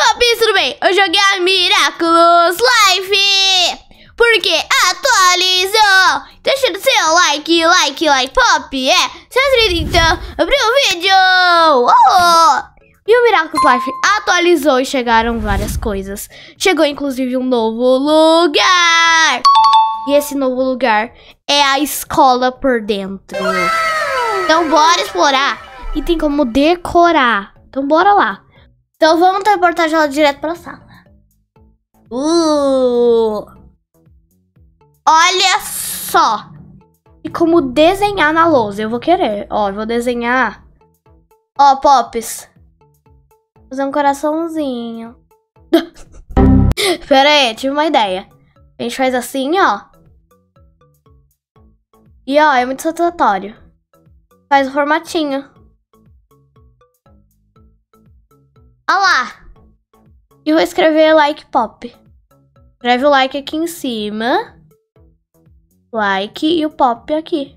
Pop, tudo bem? Eu joguei a Miraculous Life porque atualizou. Deixa o seu like, like, like, pop, é. Se então, abriu o vídeo. Oh! E o Miraculous Life atualizou e chegaram várias coisas. Chegou inclusive um novo lugar. E esse novo lugar é a escola por dentro. Então bora explorar. E tem como decorar. Então bora lá. Então vamos teleportar ela direto pra sala. Uh! Olha só. E como desenhar na lousa. Eu vou querer. Ó, eu vou desenhar. Ó, Pops. Fazer um coraçãozinho. Pera aí, tive uma ideia. A gente faz assim, ó. E ó, é muito satisfatório. Faz o formatinho. Olha lá. E vou escrever like pop. Escreve o like aqui em cima. Like e o pop aqui.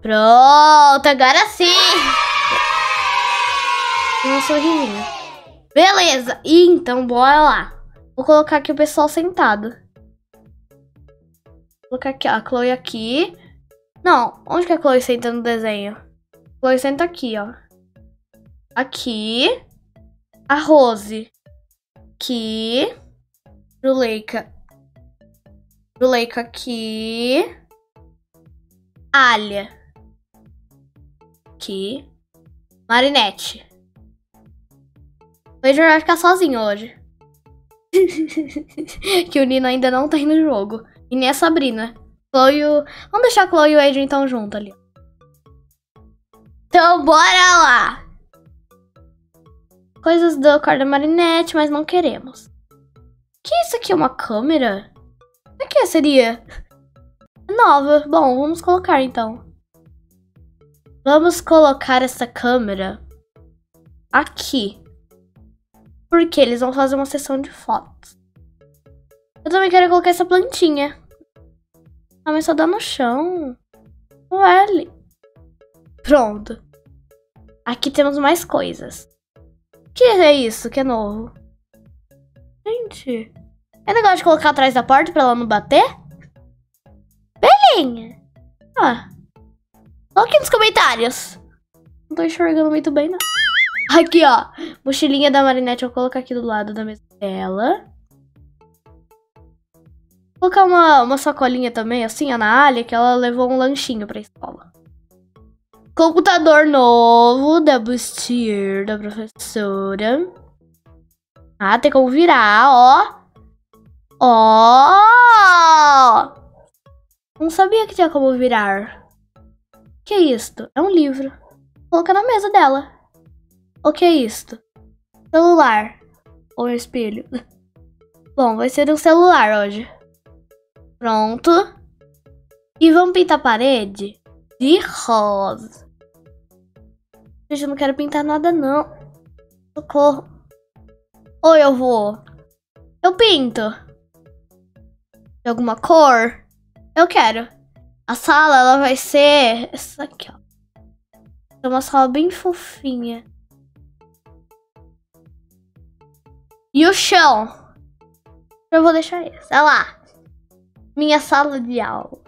Pronto, agora sim. Um sorrisinho. Beleza. E então, bora lá. Vou colocar aqui o pessoal sentado. Vou colocar aqui, ó, a Chloe aqui. Não, onde que a Chloe senta no desenho? A Chloe senta aqui, ó. Aqui. A Rose. Aqui. Juleika. Juleika aqui. Alia. Aqui. Marinette. O Edward vai ficar sozinho hoje. que o Nino ainda não tá no jogo. E nem a Sabrina. Chloe o... Vamos deixar a Chloe e o Adrian então junto ali. Então bora lá. Coisas do corda marinette, mas não queremos. Que é isso aqui? Uma câmera? O que seria? Nova. Bom, vamos colocar então. Vamos colocar essa câmera aqui. Porque eles vão fazer uma sessão de fotos. Eu também quero colocar essa plantinha. Ah, mas só dá no chão. É ali. Pronto. Aqui temos mais coisas. Que é isso que é novo? Gente. É negócio de colocar atrás da porta pra ela não bater? Belinha. Ah. Coloque nos comentários. Não tô enxergando muito bem, não. Aqui, ó. Mochilinha da Marinette. Eu vou colocar aqui do lado da mesa dela. Vou colocar uma, uma sacolinha também, assim, na Alia, que ela levou um lanchinho pra escola. Computador novo da Bustier, da professora. Ah, tem como virar, ó. Ó! Não sabia que tinha como virar. que é isto? É um livro. Coloca na mesa dela. O que é isto? Celular. Ou um espelho. Bom, vai ser um celular hoje. Pronto. E vamos pintar a parede de rosa. Gente, eu não quero pintar nada, não. Socorro. Ou eu vou... Eu pinto. De alguma cor? Eu quero. A sala, ela vai ser... Essa aqui, ó. É uma sala bem fofinha. E o chão? Eu vou deixar esse. Olha lá. Minha sala de aula.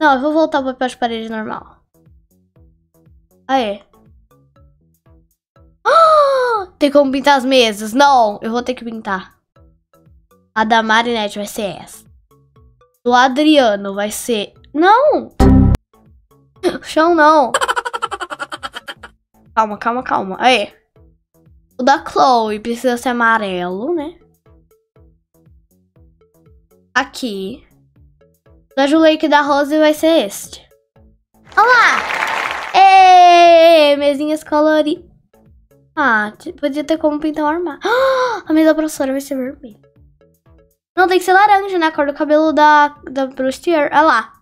Não, eu vou voltar para as paredes normal. Aê. Oh, tem como pintar as mesas? Não, eu vou ter que pintar. A da Marinette vai ser essa. Do Adriano vai ser... Não! O chão não. Calma, calma, calma. Aê. O da Chloe precisa ser amarelo, né? Aqui. Da Juleika e da Rose vai ser este. Olha lá! Mesinhas coloridas. Ah, podia ter como pintar um armário. Ah, a mesa da professora vai ser vermelha. Não, tem que ser laranja, né? A cor do cabelo da, da Brustier. Olha lá.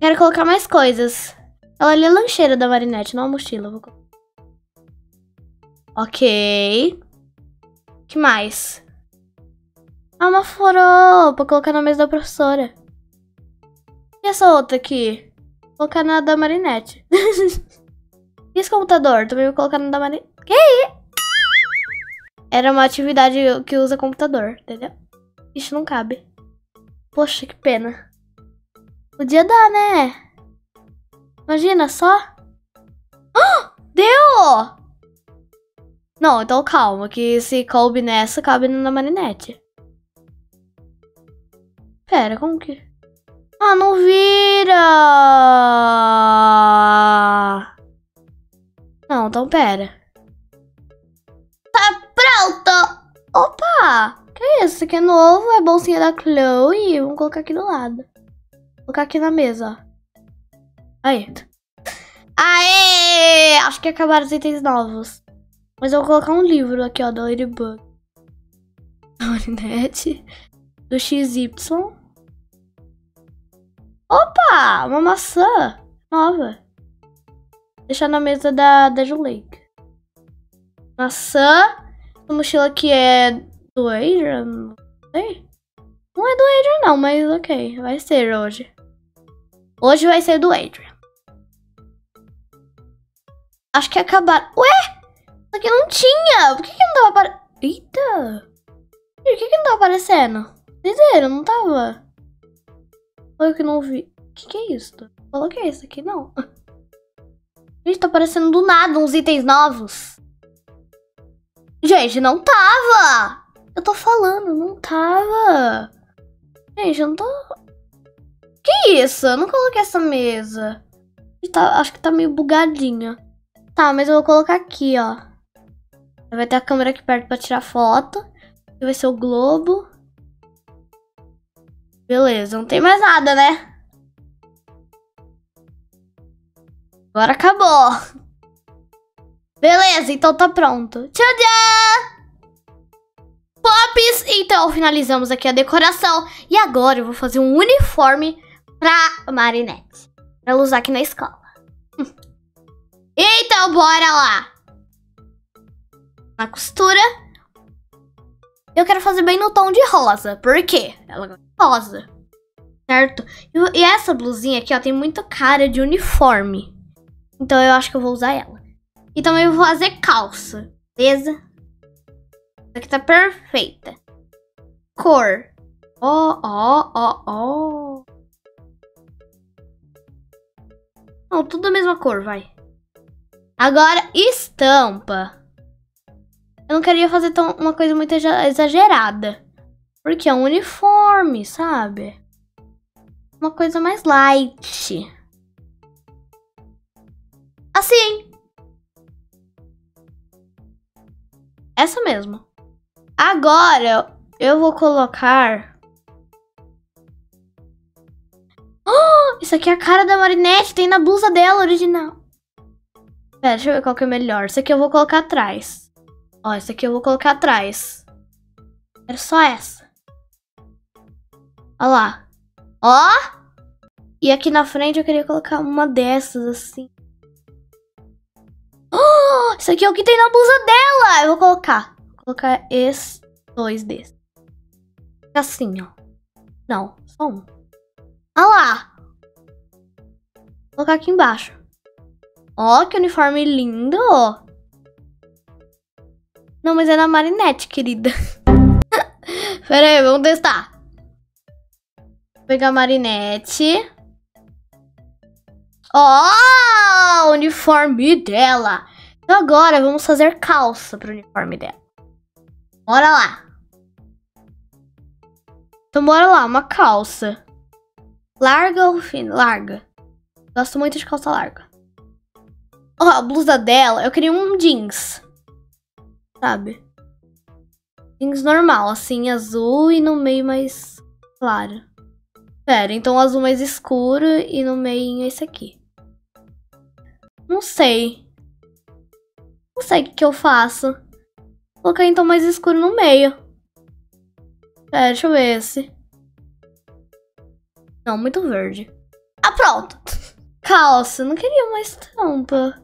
Quero colocar mais coisas. Ela ali é a lancheira da Marinette, não a mochila. Vou... Ok. que mais? Ah, uma forô pra colocar na mesa da professora. E essa outra aqui? Vou colocar na da Marinette. e esse computador? Também vou colocar na da Marinette. Que aí? Era uma atividade que usa computador, entendeu? Isso não cabe. Poxa, que pena. Podia dar, né? Imagina só. Oh, deu! Não, então calma, que se coube nessa, cabe na marinette. Pera, como que... Ah, não vira! Não, então pera. Tá pronto! Opa! Que isso? Isso aqui é novo, é bolsinha da Chloe. Vamos colocar aqui do lado. Vou colocar aqui na mesa, ó. Aí. Aê! Acho que acabaram os itens novos. Mas eu vou colocar um livro aqui, ó, da Ladybug. Marinette. Do XY. Opa! Uma maçã nova. Deixar na mesa da, da Lake. Maçã. A mochila aqui é do Adrian. Não sei. Não é do Adrian, não, mas ok. Vai ser hoje. Hoje vai ser do Adrian. Acho que acabaram. Ué! Isso aqui não tinha. Por que, que não tava aparecendo? Eita. Por que, que não tava aparecendo? Vocês viram? Não tava. Eu que não vi. O que, que é isso? Coloquei isso aqui, não. Gente, tá aparecendo do nada uns itens novos. Gente, não tava. Eu tô falando, não tava. Gente, eu não tô... Que isso? Eu não coloquei essa mesa. Tá, acho que tá meio bugadinha. Tá, mas eu vou colocar aqui, ó. Vai ter a câmera aqui perto pra tirar foto. Aqui vai ser o globo. Beleza, não tem mais nada, né? Agora acabou. Beleza, então tá pronto. Tchau, Pops! Então, finalizamos aqui a decoração. E agora eu vou fazer um uniforme pra Marinette. Pra ela usar aqui na escola. Então, bora lá na costura. Eu quero fazer bem no tom de rosa. Por quê? Ela rosa. Certo? E essa blusinha aqui, ó, tem muita cara de uniforme. Então eu acho que eu vou usar ela. E também vou fazer calça. Beleza? Essa aqui tá perfeita. Cor. Ó, ó, ó, ó. Não, tudo a mesma cor, vai. Agora, estampa. Eu não queria fazer tão, uma coisa muito exagerada. Porque é um uniforme, sabe? Uma coisa mais light. Assim. Essa mesmo. Agora, eu vou colocar... Oh, isso aqui é a cara da Marinette, tem na blusa dela original. Pera, deixa eu ver qual que é melhor. Isso aqui eu vou colocar atrás. Ó, essa aqui eu vou colocar atrás. Era só essa. Ó lá. Ó! E aqui na frente eu queria colocar uma dessas, assim. Oh, isso aqui é o que tem na blusa dela! Eu vou colocar. Vou colocar esses dois desses. Assim, ó. Não, só um. Olha lá. Vou colocar aqui embaixo. Ó, que uniforme lindo! Não, mas é na Marinette, querida. Pera aí, vamos testar. Pegar a Marinette. Ó, oh, o uniforme dela. Então agora vamos fazer calça pro uniforme dela. Bora lá. Então bora lá, uma calça. Larga ou fina? Larga. Gosto muito de calça larga. Ó, oh, a blusa dela, eu queria um jeans sabe? Jeans normal, assim, azul e no meio mais claro. Pera, então azul mais escuro e no meio esse aqui. Não sei. Não sei o que, que eu faço. Vou colocar então mais escuro no meio. Pera, deixa eu ver esse. Não, muito verde. Ah, pronto. Calça, não queria uma estampa.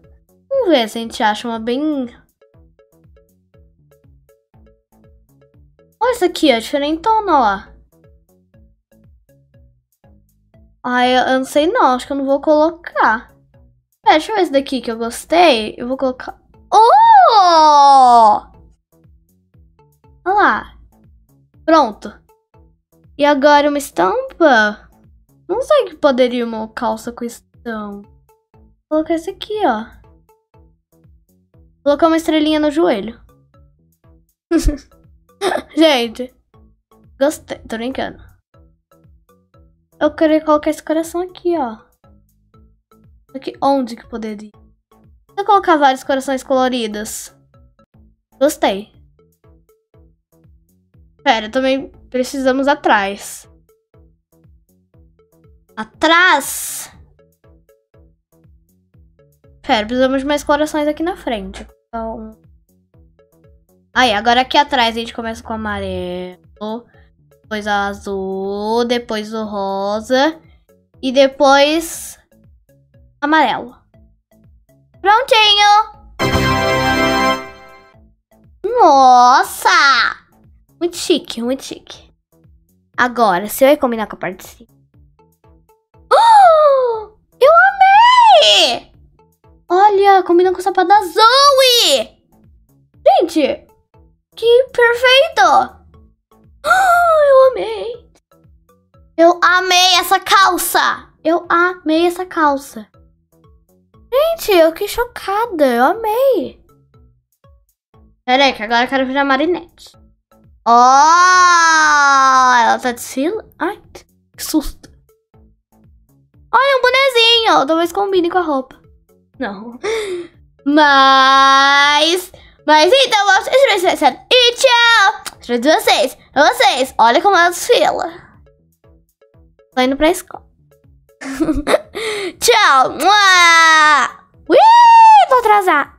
Vamos ver se a gente acha uma bem Olha isso aqui, ó, diferentona, ó. Ai, eu, eu não sei não. Acho que eu não vou colocar. É, deixa eu ver esse daqui que eu gostei. Eu vou colocar... Oh! Olha lá. Pronto. E agora uma estampa? Não sei que poderia uma calça com estampa. Vou colocar esse aqui, ó. Colocar uma estrelinha no joelho. Gente. Gostei. Tô brincando. Eu queria colocar esse coração aqui, ó. Aqui, onde que poderia? Eu colocar vários corações coloridos. Gostei. Pera, também precisamos atrás. Atrás? Pera, precisamos de mais corações aqui na frente. Então... Aí, agora aqui atrás a gente começa com amarelo. Depois o azul. Depois o rosa. E depois... Amarelo. Prontinho! Nossa! Muito chique, muito chique. Agora, se eu ia combinar com a parte de cima. Oh, eu amei! Olha, combina com o sapato da Zoe! Gente, que perfeito! Oh, amei! Eu amei essa calça! Eu amei essa calça. Gente, eu fiquei chocada. Eu amei. Peraí, que agora eu quero virar Marinette. Ó, oh, ela tá desfilando. Ai, que susto. Olha, um bonezinho. Talvez combine com a roupa. Não. Mas... Mas então, vamos... E tchau. Pra vocês. Vocês. Olha como ela desfila. Tô indo pra escola. Tchau. Ui, vou atrasar.